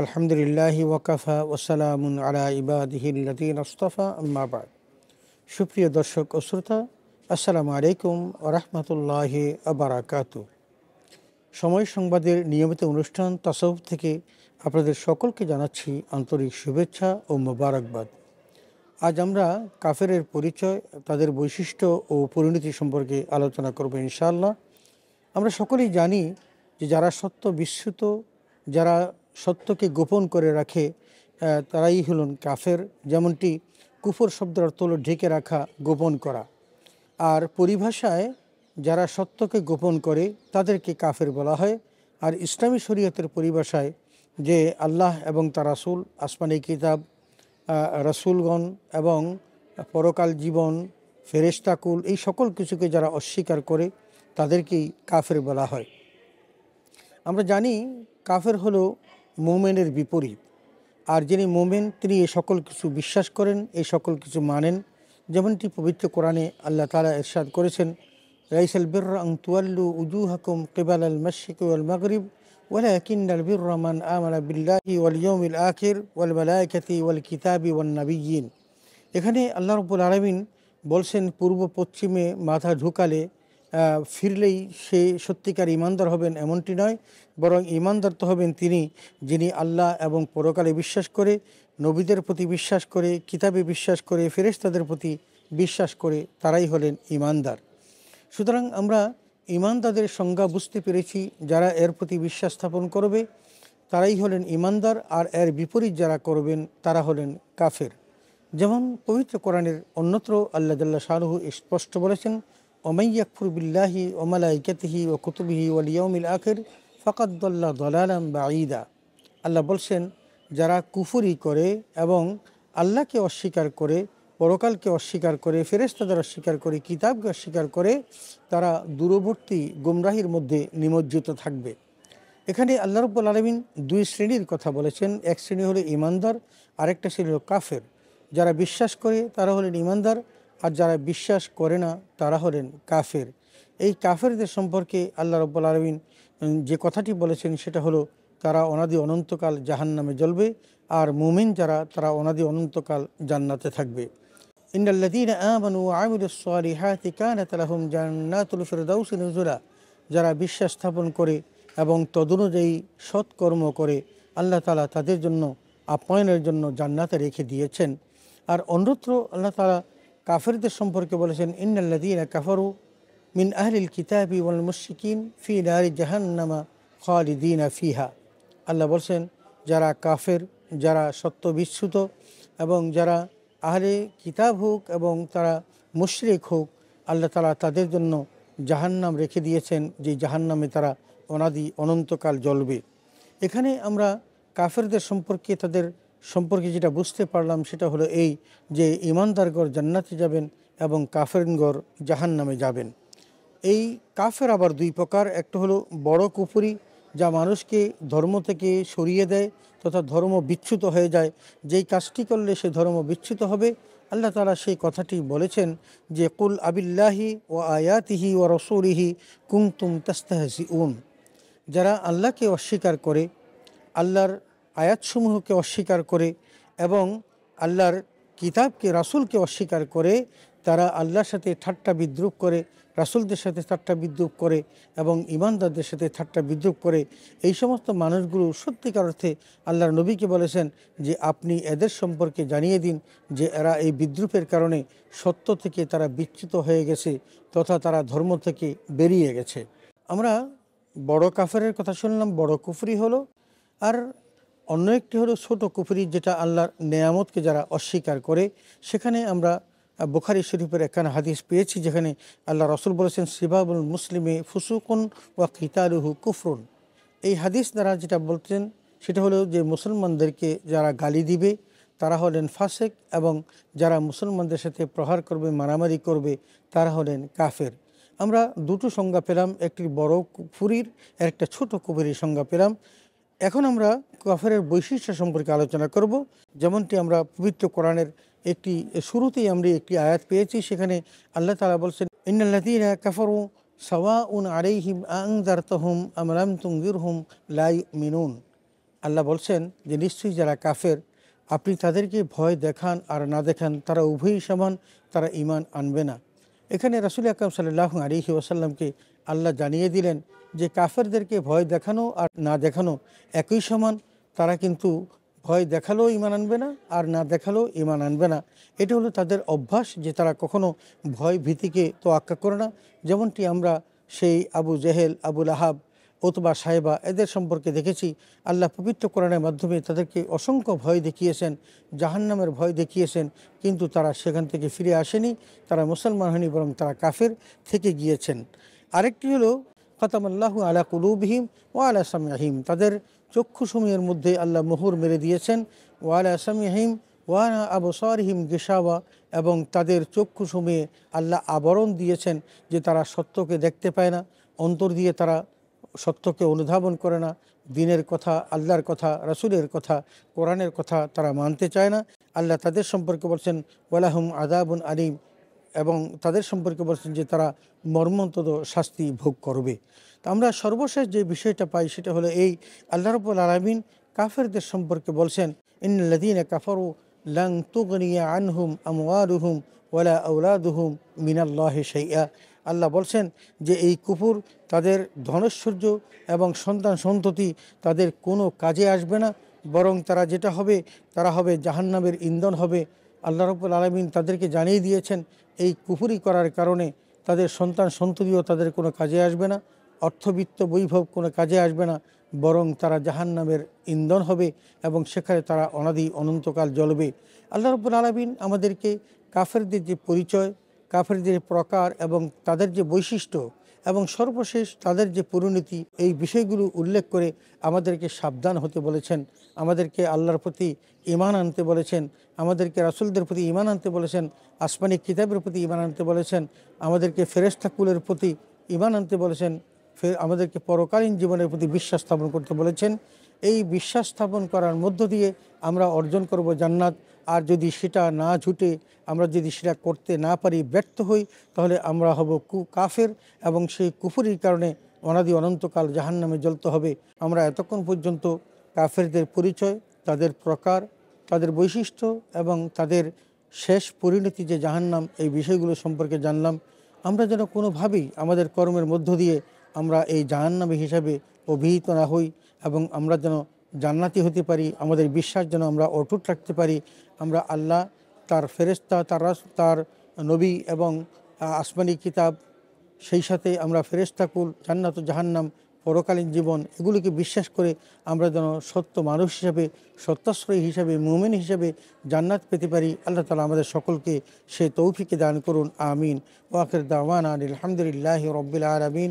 আলহামদুলিল্লাহ ওয়াকাফা ওসালামুন আলা ইবাদিহিল্লাদিন আস্তফা আম্মাবাদ সুপ্রিয় দর্শক ও শ্রোতা, আসসালামু আলাইকুম ওরহমতুল্লাহ আবরাকাতু সময় সংবাদের নিয়মিত অনুষ্ঠান তাসউফ থেকে আপনাদের সকলকে জানাচ্ছি আন্তরিক শুভেচ্ছা ও মোবারকবাদ। আজ আমরা কাফেরের পরিচয়, তাদের বৈশিষ্ট্য ও পরিণতি সম্পর্কে আলোচনা করব ইনশাআল্লাহ। আমরা সকলেই জানি যে যারা সত্য বিস্মৃত, যারা সত্যকে গোপন করে রাখে তারাই হলেন কাফের। যেমনটি কুফর শব্দের অর্থ হল ঢেকে রাখা, গোপন করা। আর পরিভাষায় যারা সত্যকে গোপন করে, তাদেরকে কাফের বলা হয়। আর ইসলামী শরীয়তের পরিভাষায় যে আল্লাহ এবং তার রাসুল, আসমানি কিতাব রাসুলগণ এবং পরকাল জীবন ফেরেস্তাকুল এই সকল কিছুকে যারা অস্বীকার করে, তাদেরকেই কাফের বলা হয়। আমরা জানি কাফের হলো মোমেনের বিপরীত আর যিনি মোমেন তিনি এই সকল কিছু বিশ্বাস করেন এই সকল কিছু মানেন যেমনটি পবিত্র কোরআনে আল্লাহ তালা এরশাদ করেছেন রাইসাল বির আং তুয়াল্লু উজু হাকুম কেবাল আল মশিক ওয়াল মগরিব ولكن البر من آمن بالله واليوم الآخر والملائكة والكتاب والنبيين এখানে আল্লাহ রব্বুল আলমিন বলছেন পূর্ব পশ্চিমে মাথা ঢুকালে ফিরলেই সে সত্যিকার ইমানদার হবেন এমনটি নয়, বরং ইমানদার তো হবেন তিনি, যিনি আল্লাহ এবং পরকালে বিশ্বাস করে, নবীদের প্রতি বিশ্বাস করে, কিতাবে বিশ্বাস করে ফেরেস্তাদের প্রতি বিশ্বাস করে, তারাই হলেন ইমানদার সুতরাং আমরা ইমানদারদের সংজ্ঞা বুঝতে পেরেছি, যারা এর প্রতি বিশ্বাস স্থাপন করবে, তারাই হলেন ইমানদার আর এর বিপরীত যারা করবেন, তারা হলেন কাফের। যেমন পবিত্র কোরআনের অন্যত্র আল্লাহ শাহরুহু স্পষ্ট বলেছেন ওমাইয়াকফুর ওমালাইকাতিহি ও কুতুবিহি ওয়ালিয়মিল আখের ফকাদ্দল্লা দলালাম বা ঈদা আল্লাহ বলছেন, যারা কুফুরি করে এবং আল্লাহকে অস্বীকার করে, পরকালকে অস্বীকার করে ফেরেস্তাদের অস্বীকার করে, কিতাবকে অস্বীকার করে, তারা দূরবর্তী গুমরাহির মধ্যে নিমজ্জিত থাকবে। এখানে আল্লাহ রব্বুল আলমিন দুই শ্রেণির কথা বলেছেন। এক শ্রেণি হলো ইমানদার আরেকটা শ্রেণি হলো কাফের। যারা বিশ্বাস করে, তারা হলেন ইমানদার আর যারা বিশ্বাস করে না, তারা হলেন কাফের। এই কাফেরদের সম্পর্কে আল্লাহ রব্বুল আলমিন যে কথাটি বলেছেন সেটা হলো, তারা অনাদি অনন্তকাল জাহান নামে জ্বলবে আর মুমিন যারা, তারা অনাদি অনন্তকাল জান্নাতে থাকবে। যারা বিশ্বাস স্থাপন করে এবং তদনুযায়ী সৎকর্ম করে, আল্লাহ তালা তাদের জন্য, আপ্যায়নের জন্য জান্নাতে রেখে দিয়েছেন। আর অন্যত্র আল্লাহ তালা কাফেরদের সম্পর্কে বলেছেন ইন্নাল্লাদিন কাফারু মিন আহলিল কিতাবি ওয়াল মুশিকিন ফি নারি জাহান্নামা খালিদিনা ফিহা। আল্লাহ বলছেন, যারা কাফের, যারা সত্য বিচ্ছুত এবং যারা আহলে কিতাব হোক এবং তারা মুশরিক হোক, আল্লাহ তালা তাদের জন্য জাহান্নাম রেখে দিয়েছেন, যে জাহান্নামে তারা অনাদি অনন্তকাল জ্বলবে। এখানে আমরা কাফেরদের সম্পর্কে তাদের সম্পর্কে যেটা বুঝতে পারলাম সেটা হলো এই যে ইমানদারগড় জান্নাতে যাবেন এবং কাফেরগড় জাহান নামে যাবেন। এই কাফের আবার দুই প্রকার, একটা হলো বড় কুপুরি যা মানুষকে ধর্ম থেকে সরিয়ে দেয় তথা ধর্ম বিচ্যুত হয়ে যায়। যেই কাজটি করলে সে ধর্ম বিচ্যুত হবে। আল্লাহ তালা সেই কথাটি বলেছেন যে, কুল আবিল্লাহি ও আয়াতিহি ও রসুলিহি কুমতুম তাস্তাহাসি উন যারা আল্লাহকে অস্বীকার করে, আল্লাহর আয়াতসমূহকে অস্বীকার করে এবং আল্লাহর কিতাবকে, রাসুলকে অস্বীকার করে, তারা আল্লাহর সাথে ঠাট্টা বিদ্রুপ করে, রাসুলদের সাথে ঠাট্টা বিদ্রুপ করে এবং ইমানদারদের সাথে ঠাট্টা বিদ্রুপ করে। এই সমস্ত মানুষগুলো সত্যিকার অর্থে আল্লাহর নবীকে বলেছেন যে, আপনি এদের সম্পর্কে জানিয়ে দিন যে, এরা এই বিদ্রুপের কারণে সত্য থেকে তারা বিচ্যুত হয়ে গেছে তথা তারা ধর্ম থেকে বেরিয়ে গেছে। আমরা বড় কাফের কথা শুনলাম, বড় কুফরি হলো, আর অন্য একটি হলো ছোট কুফরি যেটা আল্লাহর নেয়ামতকে যারা অস্বীকার করে। সেখানে আমরা বুখারি শরীফের একখানে হাদিস পেয়েছি যেখানে আল্লাহ রসুল বলেছেন, সিবাবুল মুসলিমে ফুসুকুন ওয়া কিতারুহু কুফরুন। এই হাদিস দ্বারা যেটা বলতেন, সেটা হলো যে মুসলমানদেরকে যারা গালি দিবে, তারা হলেন ফাসেক এবং যারা মুসলমানদের সাথে প্রহার করবে, মারামারি করবে, তারা হলেন কাফের। আমরা দুটো সংজ্ঞা পেলাম, একটি বড় কুফুরির একটা ছোট কুফুরির সংজ্ঞা পেলাম। এখন আমরা কাফেরের বৈশিষ্ট্য সম্পর্কে আলোচনা করব। যেমনটি আমরা পবিত্র কোরআনের একটি শুরুতেই আমরা একটি আয়াত পেয়েছি, সেখানে আল্লাহ তালা বলছেন ইন্নাল্লাদিনা কাফারু সাওয়া উন আংদার তহুম আমরাম তুঙ্গির হুম লাই মিনুন আল্লাহ বলছেন যে, নিশ্চয়ই যারা কাফের, আপনি তাদেরকে ভয় দেখান আর না দেখান, তারা উভয়ই সমান, তারা ইমান আনবে না। এখানে রাসুল আকরম সাল্লাহ আলিহি ওসাল্লামকে আল্লাহ জানিয়ে দিলেন যে কাফেরদেরকে ভয় দেখানো আর না দেখানো একই সমান, তারা কিন্তু ভয় দেখালেও ইমান আনবে না আর না দেখালেও ইমান আনবে না। এটা হলো তাদের অভ্যাস যে তারা কখনো ভয় ভীতিকে তো আক্কা করে না। যেমনটি আমরা সেই আবু জেহেল আবুল আহাব ওতবা সাহেবা এদের সম্পর্কে দেখেছি। আল্লাহ পবিত্র কোরআনের মাধ্যমে তাদেরকে অসংখ্য ভয় দেখিয়েছেন, জাহান্নামের ভয় দেখিয়েছেন, কিন্তু তারা সেখান থেকে ফিরে আসেনি। তারা মুসলমান হয়নি, বরং তারা কাফের থেকে গিয়েছেন। আরেকটি হলো খতামাল্লাহু আলা কুলুবহিম ও আলা সামিয়াহিম তাদের চক্ষুসমূহের মধ্যে আল্লাহ মোহর মেরে দিয়েছেন। ও আলা সামিয়াহিম ওয়ানা আবসারহিম গেসাওয়া এবং তাদের চক্ষুসমূহে আল্লাহ আবরণ দিয়েছেন যে তারা সত্যকে দেখতে পায় না। অন্তর দিয়ে তারা সত্যকে অনুধাবন করে না। দিনের কথা, আল্লাহর কথা, রাসুলের কথা, কোরআনের কথা তারা মানতে চায় না। আল্লাহ তাদের সম্পর্কে বলছেন, ওয়ালাহম আদাবুন আলিম। এবং তাদের সম্পর্কে বলছেন যে তারা মর্মন্তদ শাস্তি ভোগ করবে। তা আমরা সর্বশেষ যে বিষয়টা পাই সেটা হলো এই, আল্লাহ রবুল আলমিন কাফেরদের সম্পর্কে বলছেন ইন্দিন কাফারু লং তুগনিয়া আনহুম আমওয়ারুহুম ওয়ালা আউলাদুহুম মিনাল্লাহ শাইয়া আল্লাহ বলছেন যে এই কুপুর তাদের ধনৈশ্বর্য এবং সন্তান সন্ততি তাদের কোনো কাজে আসবে না, বরং তারা যেটা হবে, তারা হবে জাহান্নামের ইন্ধন হবে। আল্লাহ রব্বুল আলমিন তাদেরকে জানিয়ে দিয়েছেন, এই কুফুরি করার কারণে তাদের সন্তান সন্ততিও তাদের কোনো কাজে আসবে না, অর্থবিত্ত বৈভব কোনো কাজে আসবে না, বরং তারা জাহান্নামের ইন্ধন হবে এবং সেখানে তারা অনাদি অনন্তকাল জ্বলবে। আল্লাহ রব্বুল আলমিন আমাদেরকে কাফেরদের যে পরিচয়, কাফেরদের প্রকার এবং তাদের যে বৈশিষ্ট্য এবং সর্বশেষ তাদের যে পরিণতি, এই বিষয়গুলো উল্লেখ করে আমাদেরকে সাবধান হতে বলেছেন, আমাদেরকে আল্লাহর প্রতি ইমান আনতে বলেছেন, আমাদেরকে রাসুলদের প্রতি ইমান আনতে বলেছেন, আসমানি কিতাবের প্রতি ইমান আনতে বলেছেন, আমাদেরকে ফেরেস্তাকুলের প্রতি ইমান আনতে বলেছেন ফের আমাদেরকে পরকালীন জীবনের প্রতি বিশ্বাস স্থাপন করতে বলেছেন। এই বিশ্বাস স্থাপন করার মধ্য দিয়ে আমরা অর্জন করব জান্নাত। আর যদি সেটা না ঝুটে, আমরা যদি সেটা করতে না পারি, ব্যর্থ হই, তাহলে আমরা হব কু কাফের এবং সেই কুফুরির কারণে অনাদি অনন্তকাল জাহান নামে জ্বলতে হবে। আমরা এতক্ষণ পর্যন্ত কাফেরদের পরিচয়, তাদের প্রকার, তাদের বৈশিষ্ট্য এবং তাদের শেষ পরিণতি যে জাহান্নাম, এই বিষয়গুলো সম্পর্কে জানলাম। আমরা যেন কোনোভাবেই আমাদের কর্মের মধ্য দিয়ে আমরা এই জাহান্নামী হিসাবে অভিহিত না হই। এবং আমরা যেন জান্নাতি হতে পারি, আমাদের বিশ্বাস যেন আমরা অটুট রাখতে পারি, আমরা আল্লাহ, তার ফেরেস্তা তার তার নবী এবং আসমানি কিতাব, সেই সাথে আমরা ফেরেস্তাকুল জান্নাত জাহান্নাম, পরকালীন জীবন, এগুলিকে বিশ্বাস করে আমরা যেন সত্য মানুষ হিসাবে, সত্যাশ্রয়ী হিসাবে, মুমেন হিসাবে জান্নাত পেতে পারি। আল্লাহ তালা আমাদের সকলকে সে তৌফিকে দান করুন, আমিন। ওয়াকের দাওয়ান আলহামদুলিল্লাহ রবিল আলমিন।